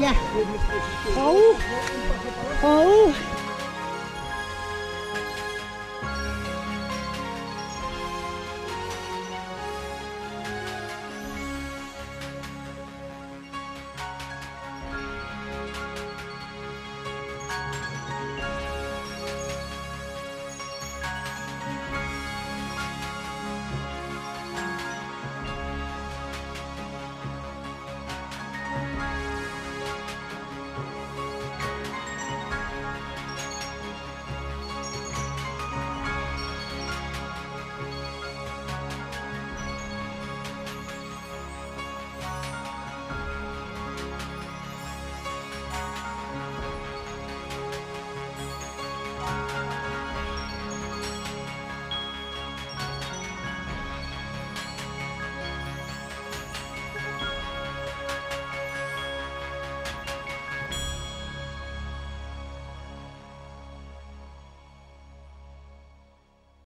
dạ. Ủ ủ